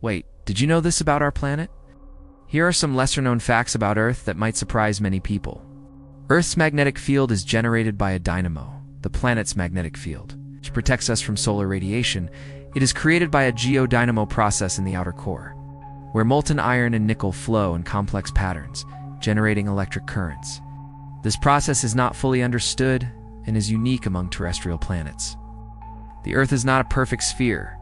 Wait, did you know this about our planet? Here are some lesser known facts about Earth that might surprise many people. Earth's magnetic field is generated by a dynamo, the planet's magnetic field, which protects us from solar radiation. It is created by a geodynamo process in the outer core, where molten iron and nickel flow in complex patterns, generating electric currents. This process is not fully understood and is unique among terrestrial planets. The Earth is not a perfect sphere.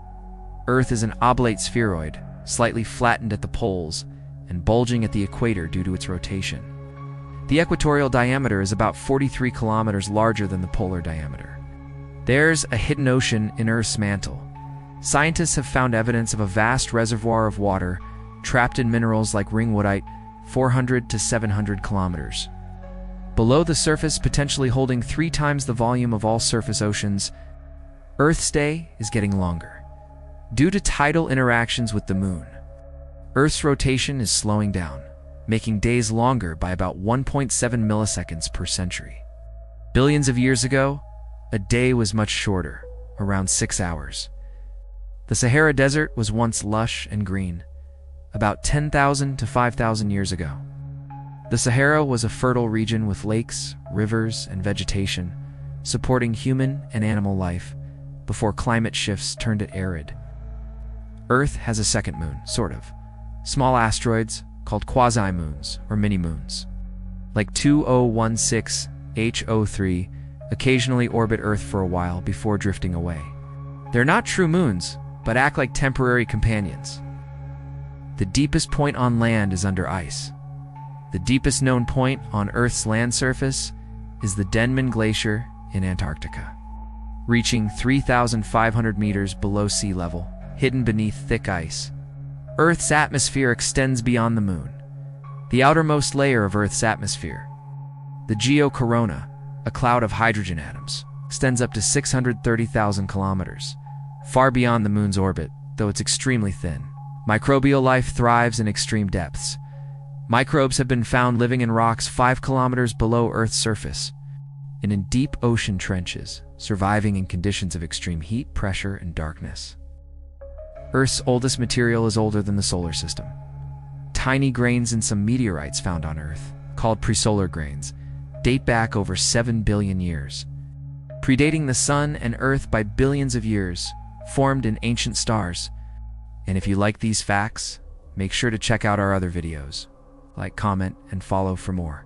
Earth is an oblate spheroid, slightly flattened at the poles and bulging at the equator due to its rotation. The equatorial diameter is about 43 kilometers larger than the polar diameter. There's a hidden ocean in Earth's mantle. Scientists have found evidence of a vast reservoir of water trapped in minerals like ringwoodite 400 to 700 kilometers. Below the surface, potentially holding three times the volume of all surface oceans, Earth's day is getting longer. Due to tidal interactions with the moon, Earth's rotation is slowing down, making days longer by about 1.7 milliseconds per century. Billions of years ago, a day was much shorter, around six hours. The Sahara Desert was once lush and green, about 10,000 to 5,000 years ago. The Sahara was a fertile region with lakes, rivers, and vegetation, supporting human and animal life before climate shifts turned it arid. Earth has a second moon, sort of. Small asteroids, called quasi-moons or mini-moons. Like 2016 HO3, occasionally orbit Earth for a while before drifting away. They're not true moons, but act like temporary companions. The deepest point on land is under ice, the deepest known point on Earth's land surface is the Denman Glacier in Antarctica, reaching 3,500 meters below sea level, hidden beneath thick ice. Earth's atmosphere extends beyond the moon, the outermost layer of Earth's atmosphere. The geocorona, a cloud of hydrogen atoms, extends up to 630,000 kilometers, far beyond the moon's orbit, though it's extremely thin. Microbial life thrives in extreme depths, Microbes have been found living in rocks 5 kilometers below Earth's surface and in deep ocean trenches, surviving in conditions of extreme heat, pressure, and darkness. Earth's oldest material is older than the solar system. Tiny grains in some meteorites found on Earth, called presolar grains, date back over 7 billion years. Predating the Sun and Earth by billions of years, formed in ancient stars. And if you like these facts, make sure to check out our other videos like, comment, and follow for more.